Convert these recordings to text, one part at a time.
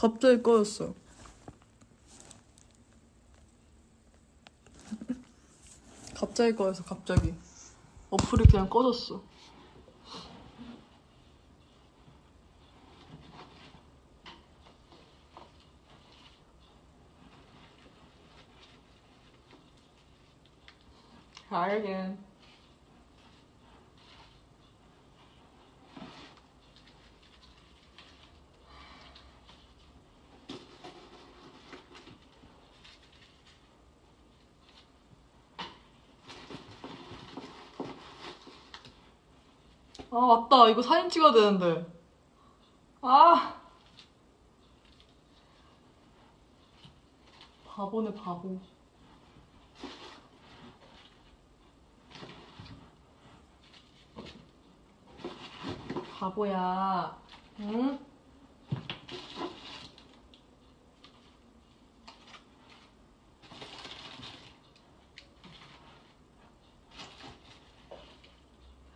갑자기 꺼졌어. 갑자기 꺼져서 갑자기 어플이 그냥 꺼졌어. Again. 맞다. 이거 사진 찍어야 되는데. 아. 바보네, 바보. 바보야. 응?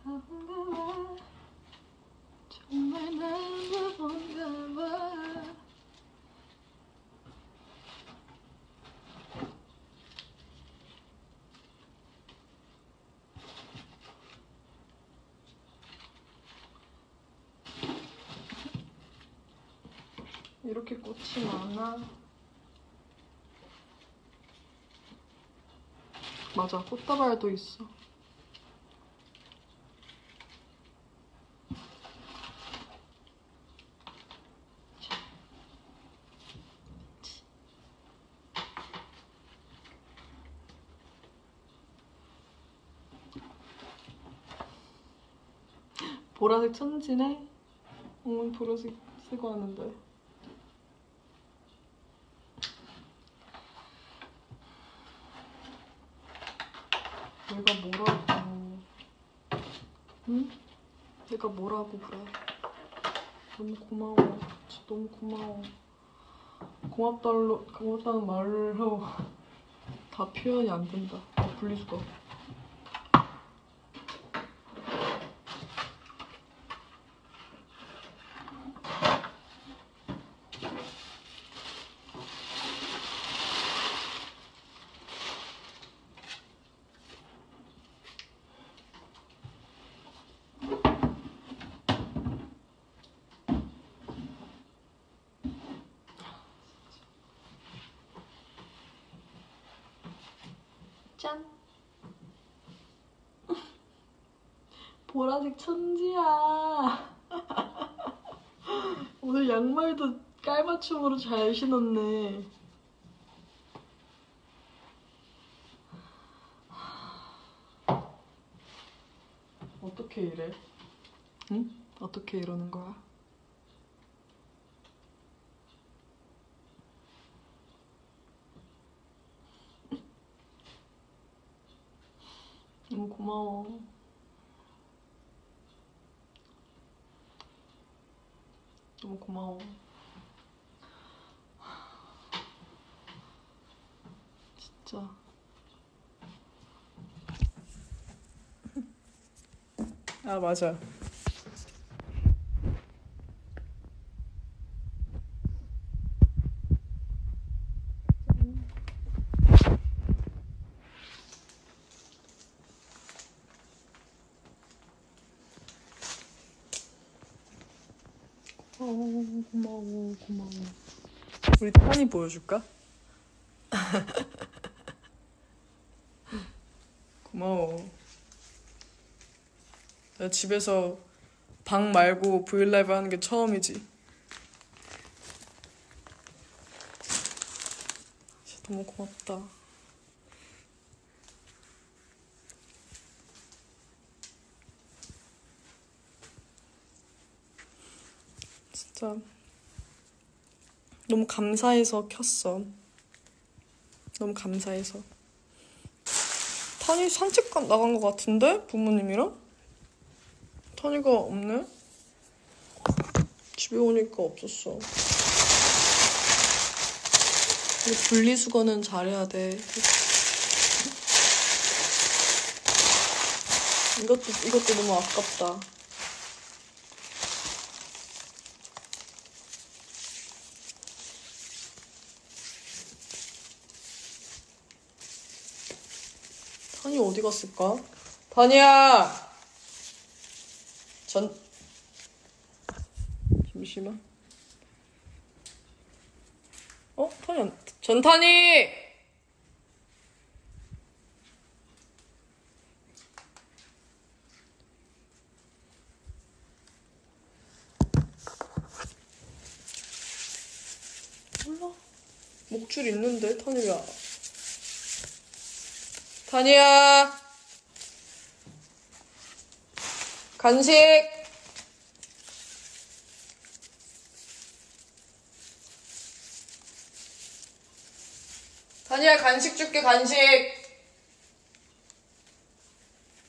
바본가 봐. 정말 난 바본가 봐. 이렇게 꽃이 많아. 맞아, 꽃다발도 있어. 보라색 천지네? 어머니 보라색 쓰고 하는데. 내가 뭐라고 응? 내가 뭐라고 그래? 너무 고마워. 진짜 너무 고마워. 고맙달로, 고맙다는 말로 다 표현이 안 된다. 아, 분리수거 짠 보라색 천지야 오늘 양말도 깔맞춤으로 잘 신었네 어떻게 이래? 응? 어떻게 이러는 거야? 너무 고마워. 너무 고마워. 진짜. 아, 맞아. 어, 고마워, 고마워. 우리 탄이 보여줄까? 고마워. 나 집에서 방 말고 브이라이브 하는 게 처음이지. 너무 고맙다. 진짜 너무 감사해서 켰어. 너무 감사해서. 탄이 산책 가- 나간 것 같은데? 부모님이랑? 탄이가 없네? 집에 오니까 없었어. 근데 분리수거는 잘해야 돼. 이것도, 이것도 너무 아깝다. 탄이 어디 갔을까? 탄이야! 전, 잠시만. 어? 탄이 안, 전탄이! 몰라. 목줄 있는데, 탄이야. 탄이야! 간식! 다니야 간식 줄게 간식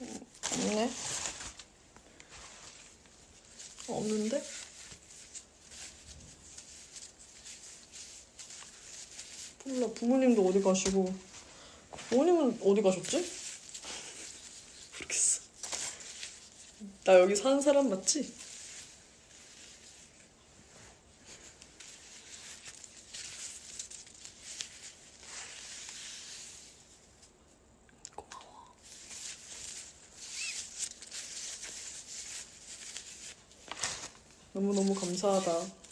음, 없네 없는데? 몰라 부모님도 어디 가시고 부모님은 어디 가셨지? 모르겠어 나 여기 사는 사람 맞지? 너무너무 감사하다.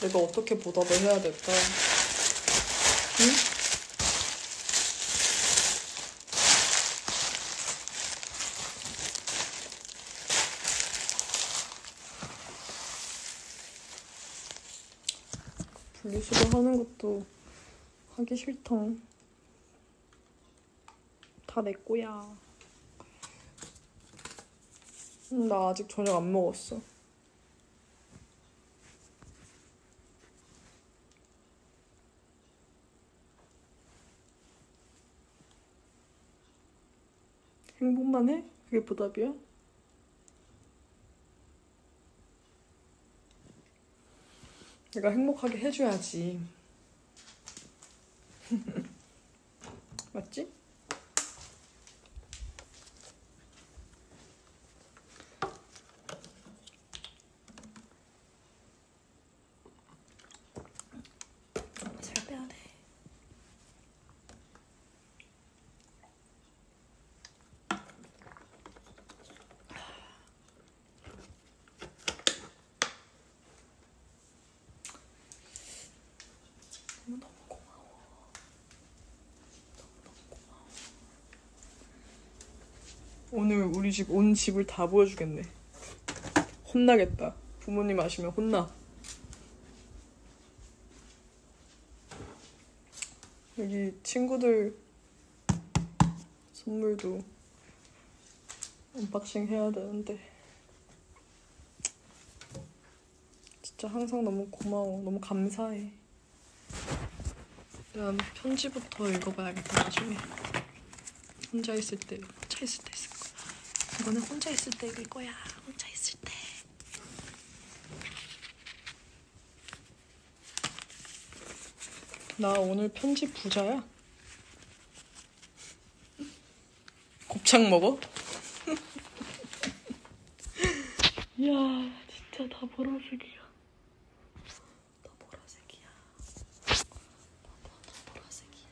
내가 어떻게 보답을 해야 될까? 응? 분리수거 하는 것도 하기 싫다. 다 내 거야. 음, 나 아직 저녁 안 먹었어. 행복만 해? 그게 보답이야? 내가 행복하게 해줘야지. 맞지? 잘 빼야 돼. 너무너무 고마워. 너무너무 고마워. 오늘 우리 집 온 집을 다 보여주겠네. 혼나겠다. 부모님 아시면 혼나. 여기 친구들 선물도 unboxing 해야 되는데 진짜 항상 너무 고마워. 너무 감사해. 일단 편지부터 읽어봐야겠다 나중에 혼자 있을 때 혼자 있을 때 있을 거야 이거는 혼자 있을 때 읽을 거야. 혼자 있을 때. 나 오늘 편지 부자야. 곱창 먹어? 이야 진짜 다 보라색이야 다 보라색이야 보라색이야.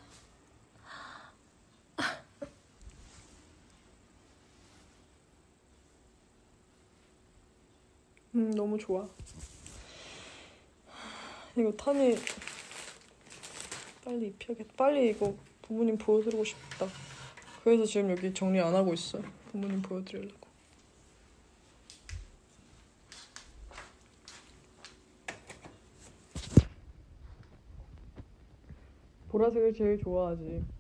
음, 너무 좋아. 이거 탄이 빨리 입혀야겠다. 빨리 이거 부모님 보여드리고 싶다. 그래서 지금 여기 정리 안 하고 있어. 부모님 보여드리려고. 보라색을 제일 좋아하지.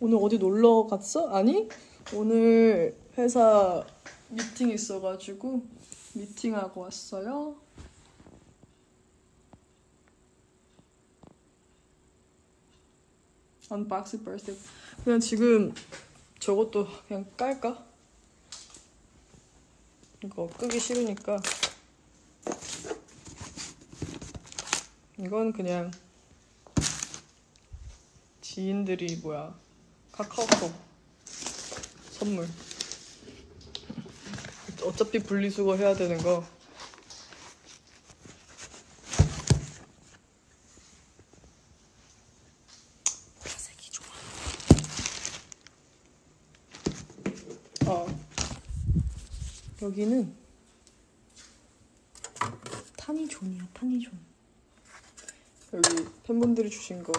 오늘 어디 놀러 갔어? 아니? 오늘 회사 미팅 있어가지고 미팅하고 왔어요. unboxing birthday. 그냥 지금 저것도 그냥 깔까? 이거 끄기 싫으니까 이건 그냥 지인들이 뭐야 카카오톡 선물. 어차피 분리수거 해야 되는 거. 어. 여기는 타니존이야, 타니존. 여기 팬분들이 주신 거.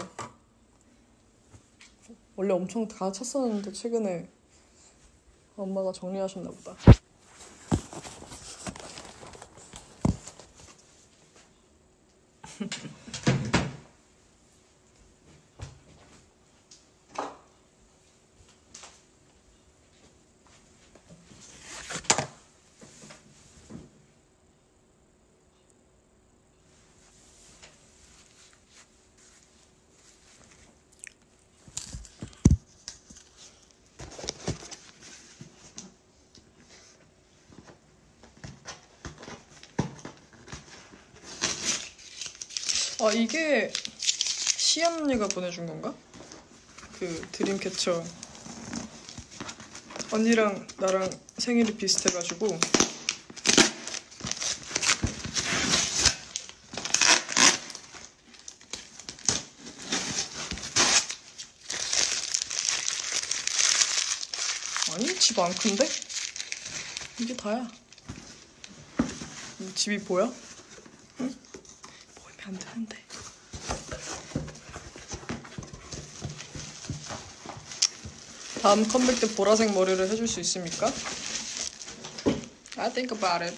원래 엄청 다 찼었는데 최근에 엄마가 정리하셨나 보다. 아 이게 시연 언니가 보내준 건가? 그 드림캐쳐 언니랑 나랑 생일이 비슷해가지고 아니 집 안 큰데? 이게 다야 이 집이 보여? 보이면 안 되는데. 다음 컴백 때 보라색 머리를 해줄 수 있습니까? I think about it.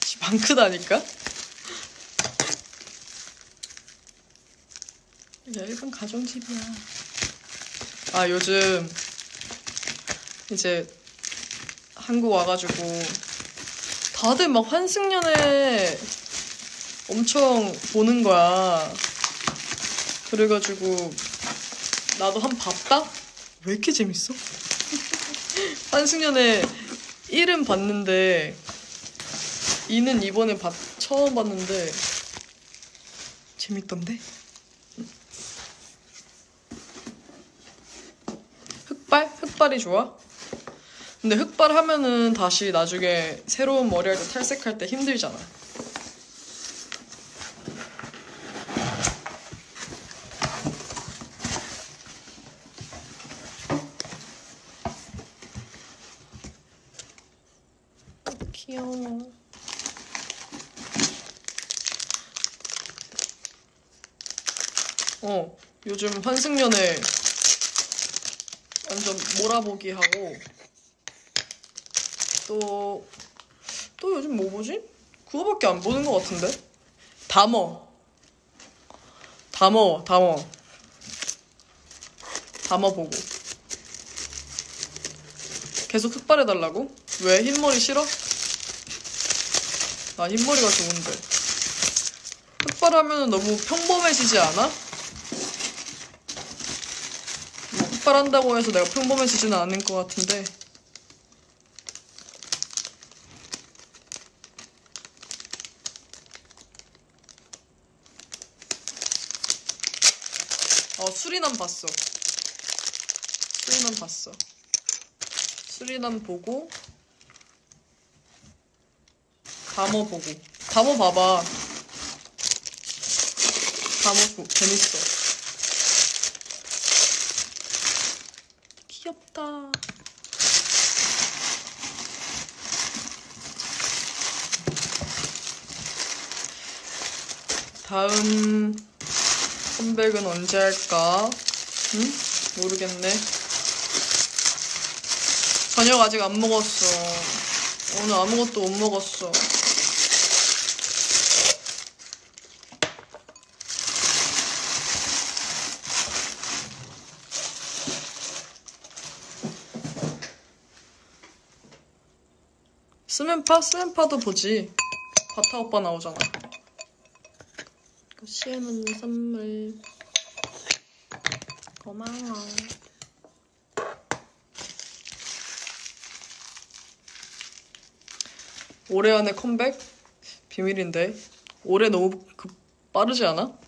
집안 크다니까? 얇은 가정집이야. 아 요즘 이제 한국 와가지고 다들 막 환승연애 엄청 보는 거야. 그래가지고 나도 한번 봤다? 왜 이렇게 재밌어? 환승연애 1은 봤는데 2는 이번에 봤- 처음 봤는데 재밌던데? 흑발? 흑발이 좋아? 근데 흑발 하면은 다시 나중에 새로운 머리 할 때 탈색할 때 힘들잖아. 귀여워. 어, 요즘 환승연애 완전 몰아보기 하고 또, 또 요즘 뭐 보지? 그거밖에 안 보는 것 같은데? 담어. 담어, 담어. 담어 보고. 계속 흑발해달라고? 왜? 흰머리 싫어? 나 흰머리가 좋은데. 흑발하면 너무 평범해지지 않아? 뭐 흑발한다고 해서 내가 평범해지지는 않을 것 같은데. 어, 수리남 봤어. 수리남 봤어. 수리남 보고, 감어 보고. 감어 봐봐. 감어 보, 재밌어. 귀엽다. 다음 컴백은 언제 할까? 응? 모르겠네. 저녁 아직 안 먹었어. 오늘 아무것도 못 먹었어. 스맨파? 스맨파도 보지. 바타 오빠 나오잖아. 이거 시엔 언니 선물. 고마워. 올해 안에 컴백? 비밀인데. 올해 너무 급, 빠르지 않아?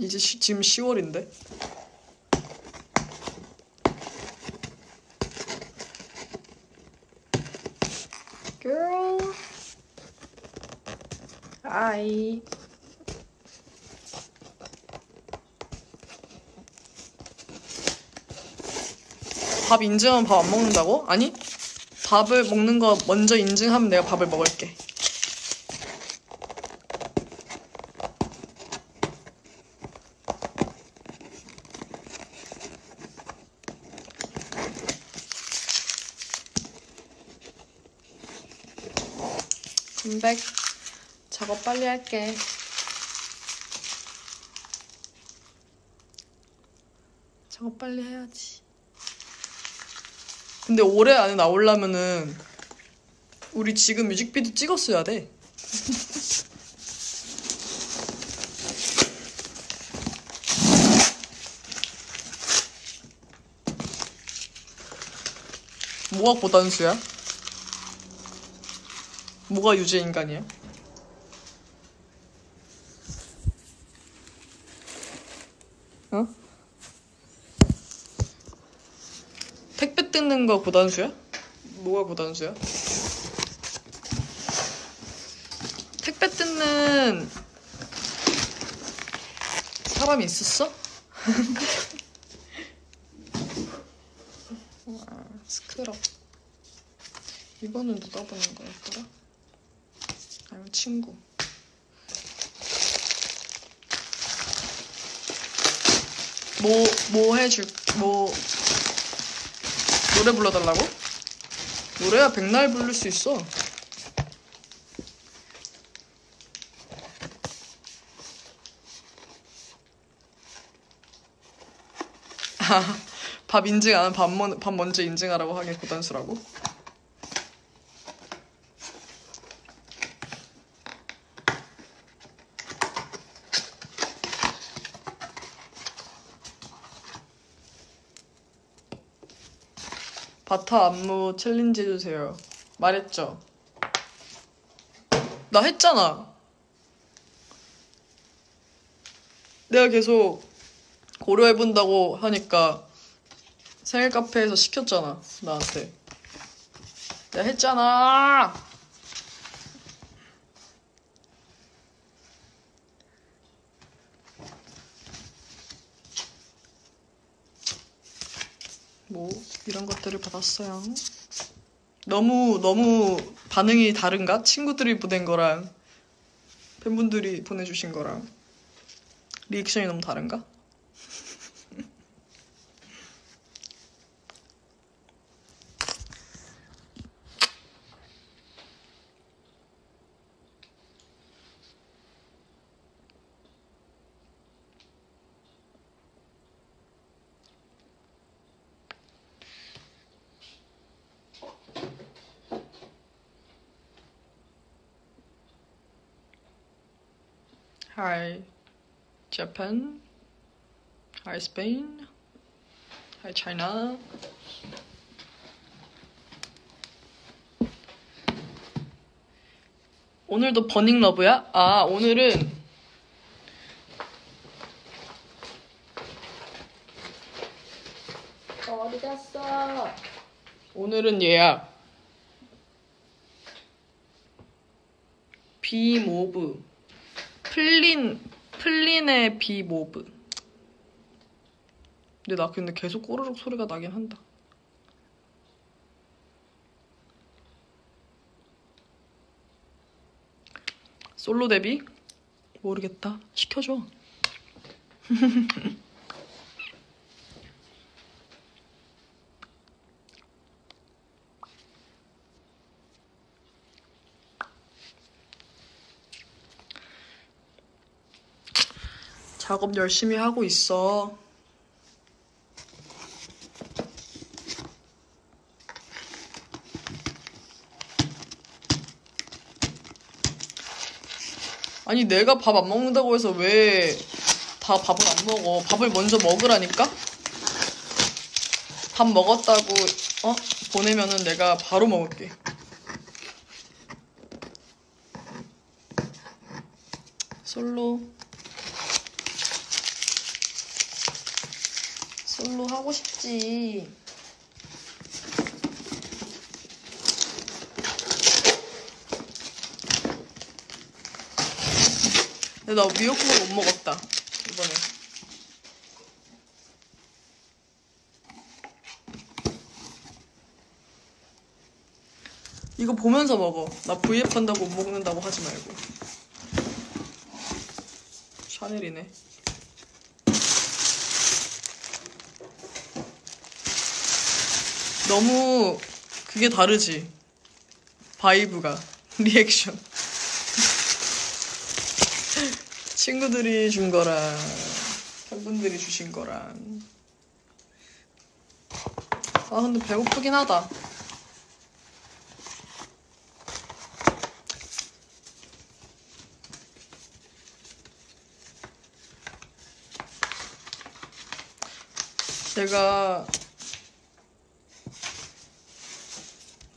이제 시, 지금 10월인데. Hi. 밥 인증하면 밥 안 먹는다고? 아니, 밥을 먹는 거 먼저 인증하면 내가 밥을 먹을게. 컴백 작업 빨리 할게. 작업 빨리 해야지. 근데 올해 안에 나오려면은 우리 지금 뮤직비디오 찍었어야 돼. 뭐가 고단수야? 뭐가 유죄 인간이야? 어? 뜯는 거 고단수야? 뭐가 고단수야? 택배 뜯는 사람이 있었어? 와, 스크럽. 이거는 누가 보낸 거였더라? 아니면 친구. 뭐, 뭐 해줄, 뭐, 노래 불러달라고? 노래야 백날 부를 수 있어. 아, 밥 인증 안 밥, 먼, 밥 먼저 인증하라고 하긴 고단수라고? 바타 안무 챌린지 해주세요. 말했죠? 나 했잖아. 내가 계속 고려해본다고 하니까 생일 카페에서 시켰잖아, 나한테. 내가 했잖아! 뭐, 이런 것들을 받았어요. 너무, 너무 반응이 다른가? 친구들이 보낸 거랑 팬분들이 보내주신 거랑 리액션이 너무 다른가? Hi, Japan. Hi, Spain. Hi, China. 오늘도 버닝 러브야? 아, 오늘은 어디 갔어? 오늘은 얘야. 비모브. 플린, 플린의 비모브. 근데 나 근데 계속 꼬르륵 소리가 나긴 한다. 솔로 데뷔? 모르겠다. 시켜줘. 작업 열심히 하고 있어. 아니, 내가 밥 안 먹는다고 해서 왜 다 밥을 안 먹어. 밥을 먼저 먹으라니까? 밥 먹었다고, 어? 보내면은 내가 바로 먹을게. 솔로. 솔로 하고 싶지. 근데 나 미역국을 못 먹었다 이번에. 이거 보면서 먹어. 나 V앱 한다고 못 먹는다고 하지 말고. 샤넬이네 너무 그게 다르지. vibe가 리액션. 친구들이 준 거랑 팬분들이 주신 거랑. 아 근데 배고프긴 하다. 내가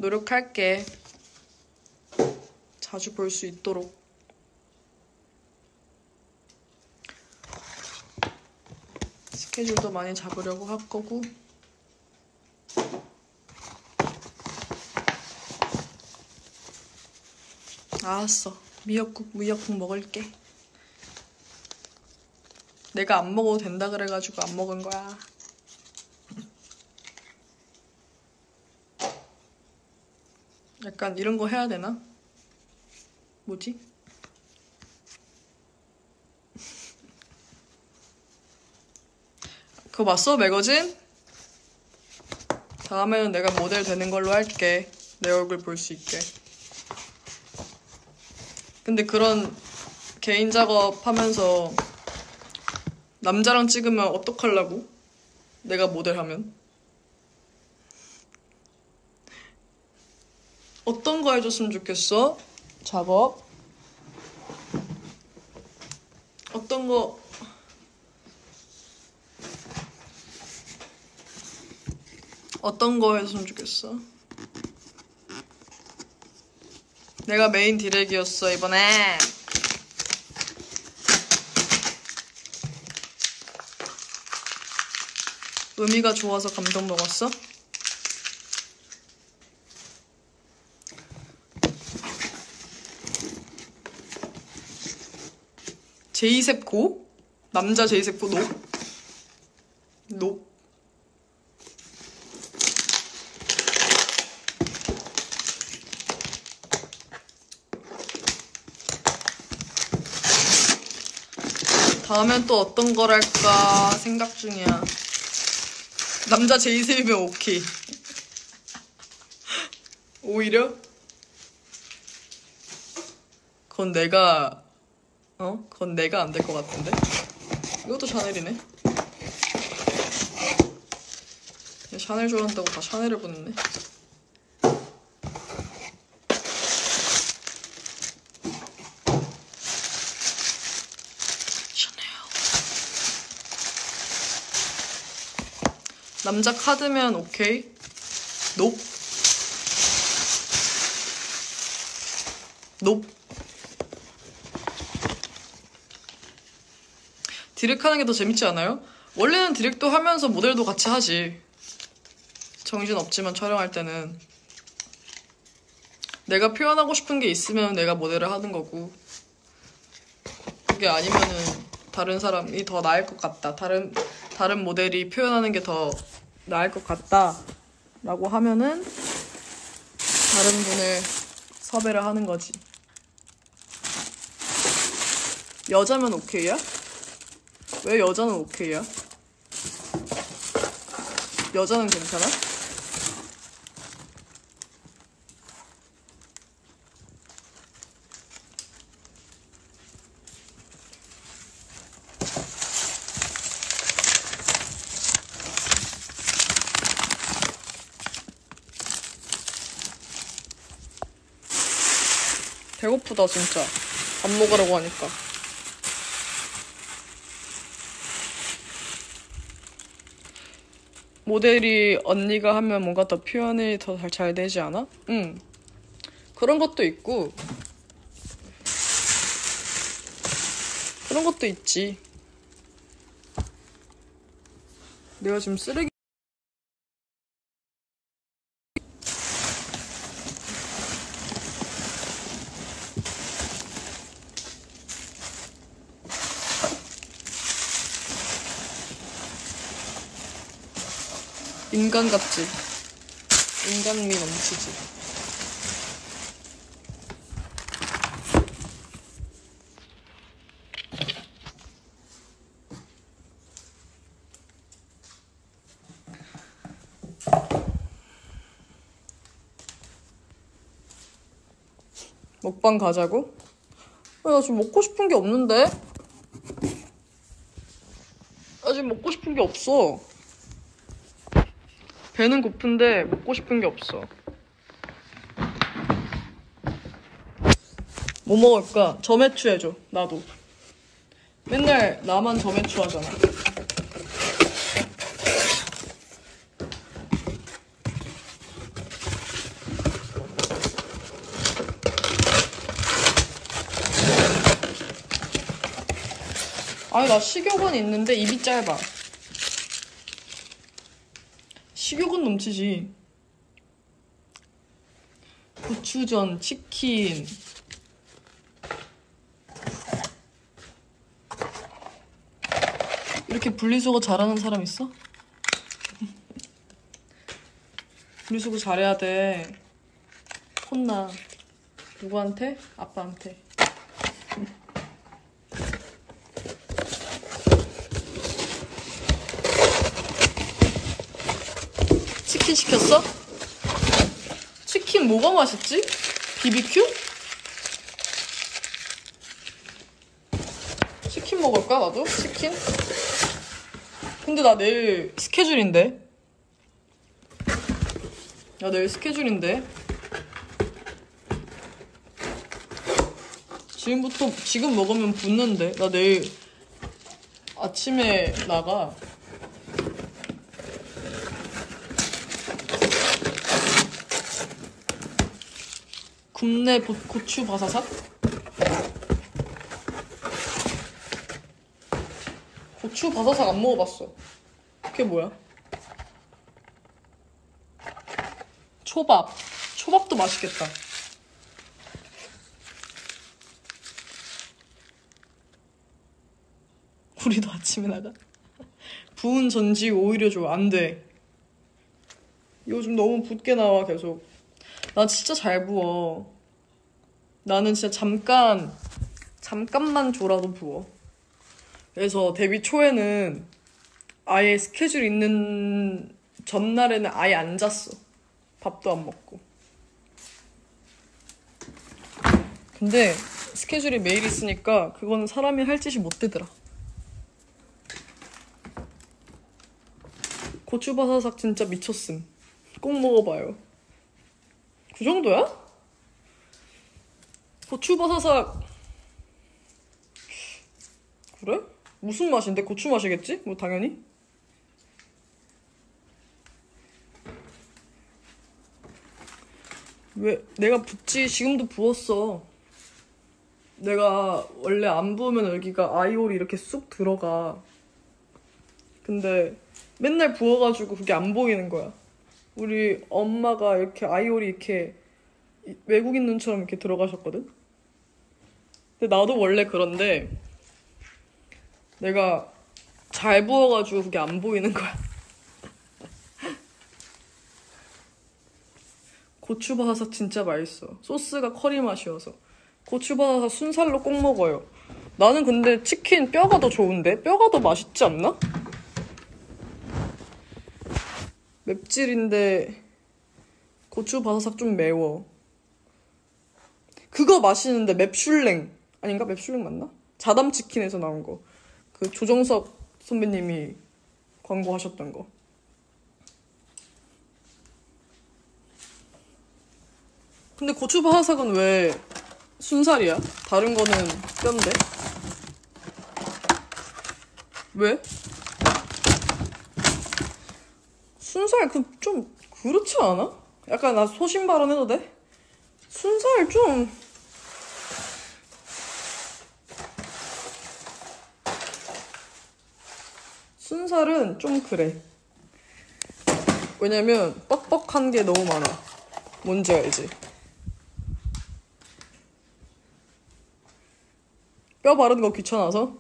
노력할게 자주 볼 수 있도록 스케줄도 많이 잡으려고 할 거고. 알았어. 미역국, 미역국 먹을게. 내가 안 먹어도 된다 그래가지고 안 먹은 거야. 약간 이런 거 해야 되나? 뭐지? 그거 봤어? 매거진? 다음에는 내가 모델 되는 걸로 할게. 내 얼굴 볼 수 있게. 근데 그런 개인 작업 하면서 남자랑 찍으면 어떡하려고? 내가 모델 하면? 어떤 거 해줬으면 좋겠어? 작업? 어떤 거 어떤 거 했으면 좋겠어? 내가 메인 디렉이었어 이번에 의미가 좋아서 감동 먹었어? 제이셉 고? 남자 제이셉 고 노? 노? 다음엔 또 어떤 걸 할까 생각 중이야. 남자 제이셉이면 오케이. 오히려? 그건 내가, 어? 그건 내가 안 될 것 같은데? 이것도 샤넬이네. 샤넬 좋아한다고 다 샤넬을. 샤넬. 남자 카드면 오케이. 높. 높. 디렉 하는 게 더 재밌지 않아요? 원래는 디렉도 하면서 모델도 같이 하지. 정신 없지만 촬영할 때는. 내가 표현하고 싶은 게 있으면 내가 모델을 하는 거고. 그게 아니면은 다른 사람이 더 나을 것 같다. 다른, 다른 모델이 표현하는 게 더 나을 것 같다. 라고 하면은 다른 분을 섭외를 하는 거지. 여자면 오케이야? 왜 여자는 오케이야? 여자는 괜찮아? 배고프다 진짜 밥 먹으라고 하니까 모델이 언니가 하면 뭔가 더 표현이 더 잘 되지 않아? 응. 그런 것도 있고 그런 것도 있지. 내가 지금 쓰레기 인간 같지? 인간미 넘치지? 먹방 가자고? 야, 나 지금 먹고 싶은 게 없는데? 나 지금 먹고 싶은 게 없어. 배는 고픈데 먹고 싶은 게 없어. 뭐 먹을까? 점액추 해줘. 나도. 맨날 나만 점액추 하잖아. 아니 나 식욕은 있는데 입이 짧아. 식욕은 넘치지. 고추전, 치킨. 이렇게 분리수거 잘하는 사람 있어? 분리수거 잘해야 돼. 혼나. 누구한테? 아빠한테. 치킨 시켰어? 치킨 뭐가 맛있지? BBQ? 치킨 먹을까 나도? 치킨? 근데 나 내일 스케줄인데 나 내일 스케줄인데 지금부터 지금 먹으면 붓는데 나 내일 아침에 나가 굽네 보- 고추 바사삭? 고추 바사삭 안 먹어봤어. 그게 뭐야? 초밥. 초밥도 맛있겠다. 우리도 아침에 나가. 부은 전지 오히려 좋아. 안 돼. 요즘 너무 붓게 나와 계속. 나 진짜 잘 부어. 나는 진짜 잠깐, 잠깐만 졸아도 부어. 그래서 데뷔 초에는 아예 스케줄 있는 전날에는 아예 안 잤어. 밥도 안 먹고. 근데 스케줄이 매일 있으니까 그거는 사람이 할 짓이 못 되더라. 고추바사삭 진짜 미쳤음. 꼭 먹어봐요. 그 정도야? 고추바사삭 그래? 무슨 맛인데? 고추 맛이겠지? 뭐 당연히 왜 내가 붓지 지금도 부었어 내가 원래 안 부으면 여기가 아이올이 이렇게 쑥 들어가 근데 맨날 부어가지고 그게 안 보이는 거야 우리 엄마가 이렇게 아이올이 이렇게 이- 외국인 눈처럼 이렇게 들어가셨거든? 근데 나도 원래 그런데 내가 잘 부어가지고 그게 안 보이는 거야. 고추바사삭 진짜 맛있어. 소스가 커리 맛이어서. 고추바사삭 순살로 꼭 먹어요. 나는 근데 치킨 뼈가 더 좋은데? 뼈가 더 맛있지 않나? 맵찔인데 고추바사삭 좀 매워. 그거 맛있는데 맵슐랭 아닌가? 맵슐랭 맞나? 자담 치킨에서 나온 거. 그 조정석 선배님이 광고하셨던 거. 근데 고추바사삭은 왜 순살이야? 다른 거는 뼈인데? 왜? 순살 그 좀 그렇지 않아? 약간 나 소신 발언해도 돼? 순살 좀 순살은 좀 그래. 왜냐면 뻑뻑한 게 너무 많아. 뭔지 알지? 뼈 바르는 거 귀찮아서?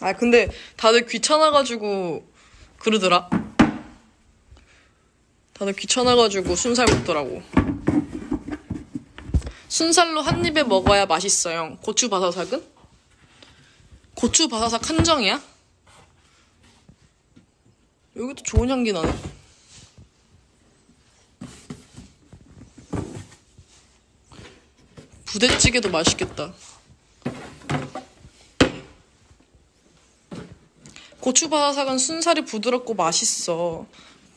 아 근데 다들 귀찮아가지고 그러더라. 다들 귀찮아가지고 순살 먹더라고. 순살로 한 입에 먹어야 맛있어요. 고추 바사삭은? 고추 바사삭 한정이야? 여기도 좋은 향기 나네. 부대찌개도 맛있겠다. 고추 바사삭은 순살이 부드럽고 맛있어.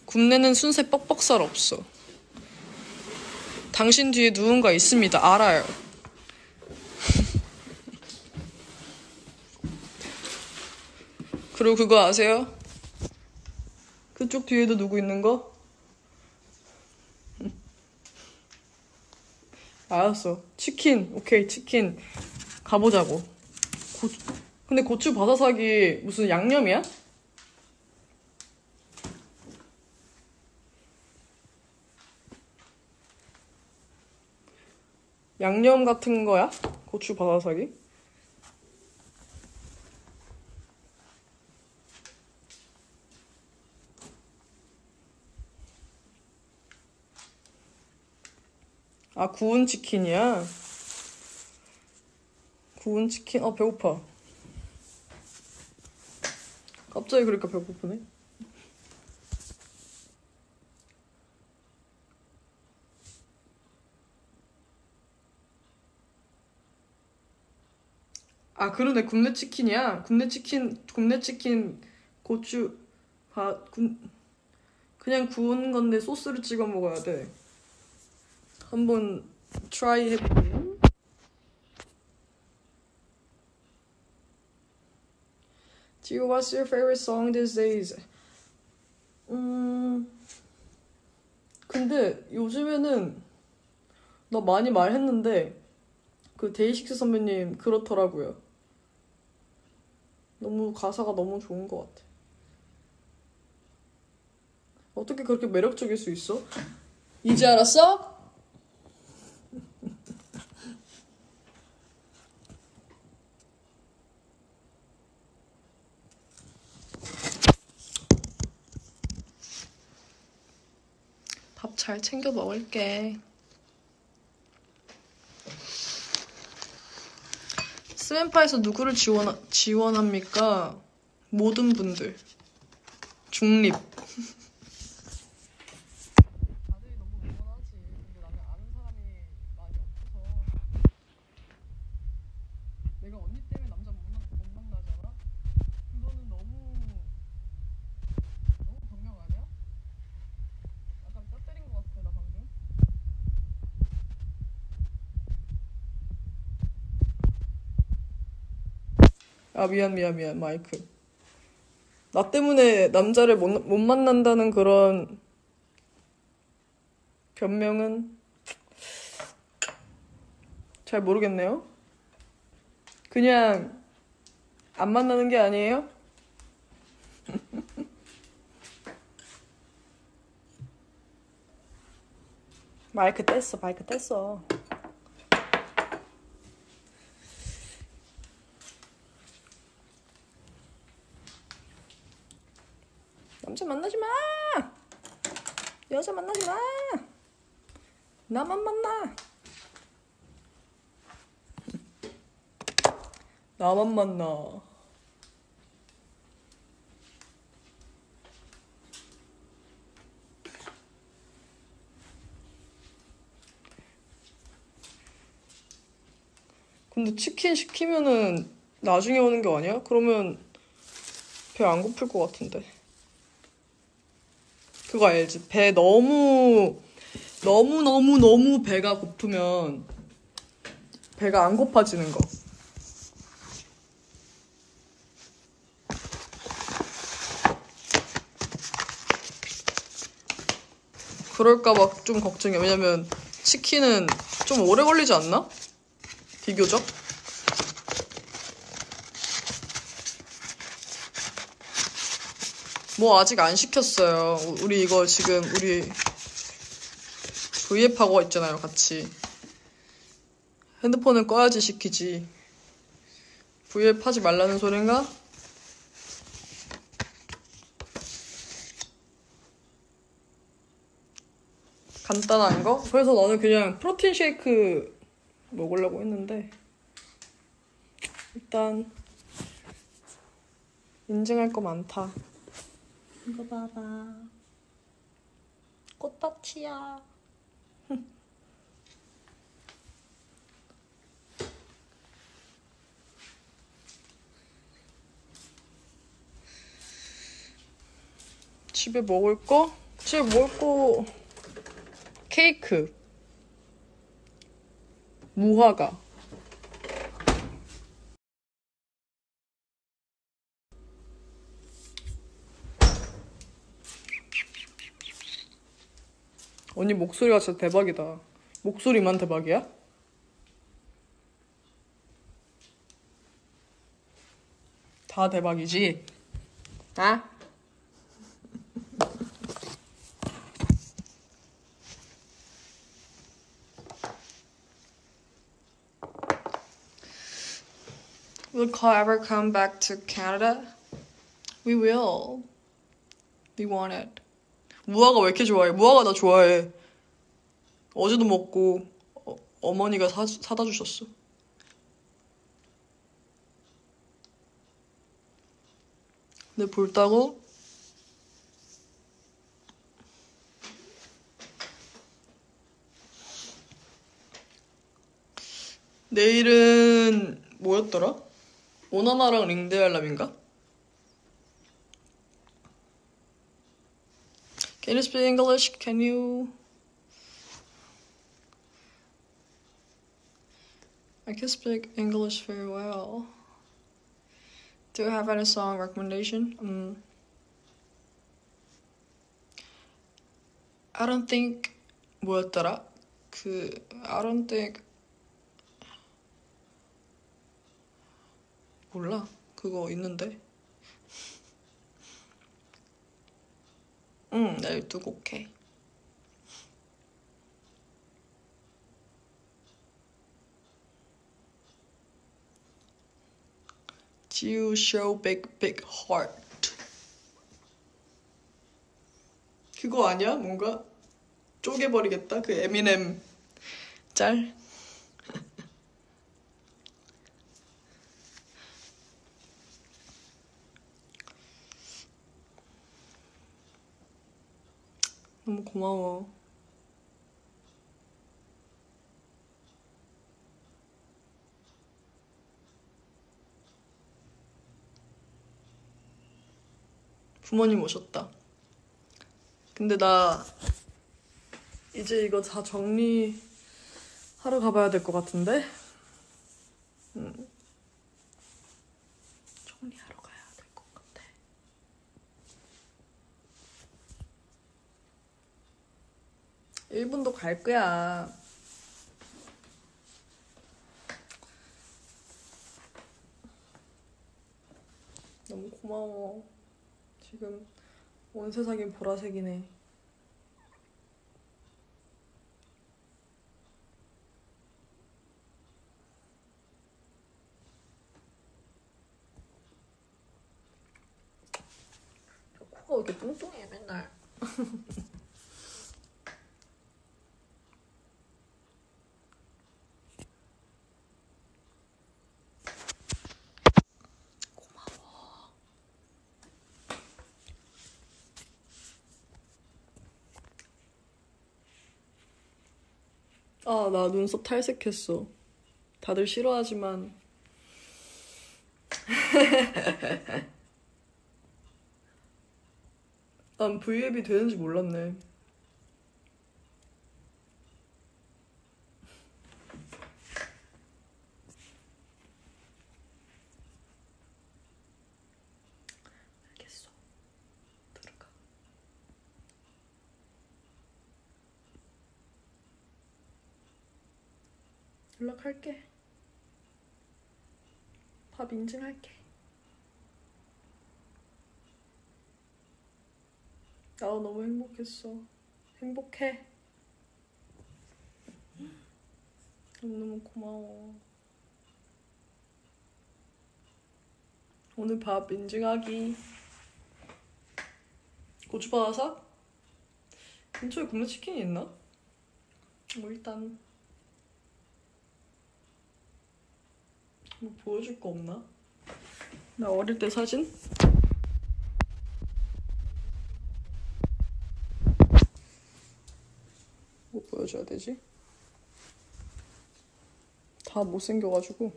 굽내는 순살 뻑뻑살 없어. 당신 뒤에 누군가 있습니다. 알아요. 그리고 그거 아세요? 그쪽 뒤에도 누구 있는 거? 알았어. 치킨. 오케이, 치킨. 가보자고. 고, 근데 고추 바사삭이 무슨 양념이야? 양념 같은 거야? 고추 바사삭이? 아, 구운 치킨이야? 구운 치킨? 어, 배고파. 갑자기 그러니까 배고프네. 아, 그러네. 굽네 치킨이야. 굽네 치킨, 굽네 치킨, 고추, 바, 굽, 그냥 구운 건데 소스를 찍어 먹어야 돼. 한번 try 해볼게요. Gio, what's your favorite song these days? 음, 근데 요즘에는 나 많이 말했는데 그 데이식스 선배님 그렇더라고요. 너무 가사가 너무 좋은 것 같아. 어떻게 그렇게 매력적일 수 있어? 이제 알았어? 잘 챙겨 먹을게. 스맨파에서 누구를 지원, 지원합니까? 모든 분들. 중립. 다들 너무 응원하지. 근데 나는 아는 사람이 많이 없어서. 내가 언니 때문에 남자 못, 만, 못 만나잖아? 그거는 너무, 너무 변명 아니야? 약간 뼈 때린 것 같아, 나 방금. 아, 미안, 미안, 미안, 마이크. 나 때문에 남자를 못, 못 만난다는 그런 변명은 잘 모르겠네요. 그냥 안 만나는 게 아니에요? 마이크 뗐어, 마이크 뗐어. 남자 만나지 마! 여자 만나지 마! 나만 만나! 나만 만나. 근데 치킨 시키면은 나중에 오는 게 아니야? 그러면 배 안 고플 것 같은데. 그거 알지? 배 너무, 너무, 너무, 너무 배가 고프면 배가 안 고파지는 거. 그럴까 봐 좀 걱정이야. 왜냐면 치킨은 좀 오래 걸리지 않나? 비교적? 뭐 아직 안 시켰어요. 우리 이거 지금 우리 V앱 하고 있잖아요, 같이. 핸드폰을 꺼야지 시키지. V앱 하지 말라는 소린가? 간단한 거? 그래서 나는 그냥 프로틴 쉐이크 먹으려고 했는데 일단 인증할 거 많다. 이거 봐봐. 꽃밭이야. 집에 먹을 거? 집에 먹을 거 케이크 무화과 언니 목소리가 진짜 대박이다 목소리만 대박이야? 다 대박이지? 아? Will Carl ever come back to Canada? We will. We want it. 무화과 왜 이렇게 좋아해? 무화과 나 좋아해. 어제도 먹고 어, 어머니가 사, 사다 주셨어. 근데 볼따고 내일은 뭐였더라? 오나나랑 링데알람인가? Can you speak English? Can you? I can speak English very well. Do you have any song recommendation? Um, I don't think 뭐였더라? 그 I don't think 몰라. 그거 있는데. 응, 내일 두곡 해. You show big big heart. 그거 아니야? 뭔가 쪼개버리겠다. 그 에미넴 짤. 너무 고마워. 부모님 오셨다. 근데 나 이제 이거 다 정리하러 가봐야 될 것 같은데? 음. 정리하러 가야 될 것 같아. 일본도 갈 거야. 너무 고마워. 지금 온 세상이 보라색이네. 코가 왜 이렇게 뚱뚱해 맨날. 아, 나 눈썹 탈색했어. 다들 싫어하지만. 난 V앱이 되는지 몰랐네. 알겠어. 들어가. 연락할게. 밥 인증할게. 나도 너무 행복했어. 행복해. 너무너무 고마워. 오늘 밥 인증하기. 고추바사삭? 근처에 굽는 치킨이 있나? 뭐 일단 뭐 보여줄 거 없나? 나 어릴 때 사진? 뭐 보여줘야 되지? 다 못생겨가지고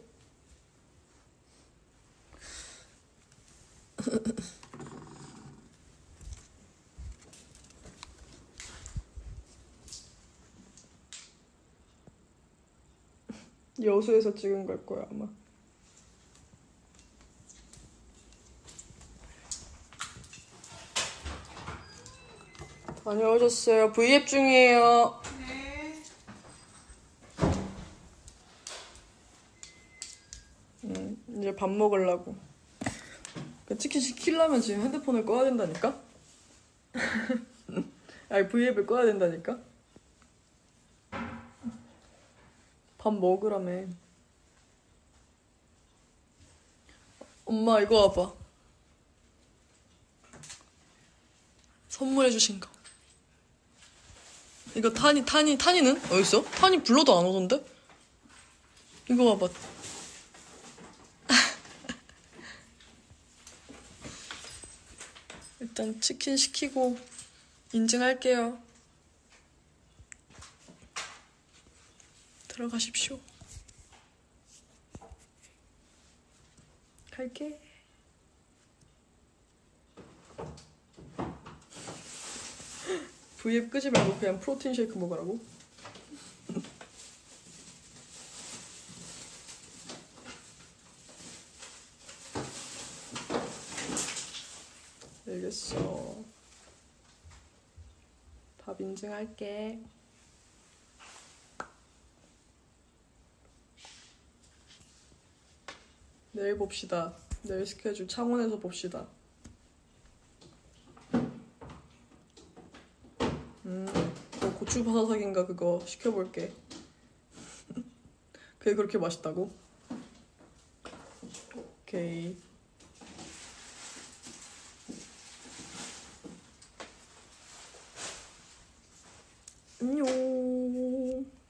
여수에서 찍은 걸 거야 아마 다녀오셨어요. V앱 중이에요. 음, 이제 밥 먹으려고. 그 치킨 시키려면 지금 핸드폰을 꺼야 된다니까? 아니 V앱을 꺼야 된다니까? 밥 먹으라며. 엄마 이거 와봐. 선물해주신 거 이거 타니 타니 타니는? 어딨어? 타니 불러도 안 오던데? 이거 봐봐. 일단 치킨 시키고 인증할게요. 들어가십시오. 갈게 V앱 끄지 말고 그냥 프로틴 쉐이크 먹으라고? 알겠어. 밥 인증할게. 내일 봅시다. 내일 스케줄 창원에서 봅시다. 음, 그 고추 바사삭인가 그거 시켜볼게. 그게 그렇게 맛있다고? 오케이. 안녕.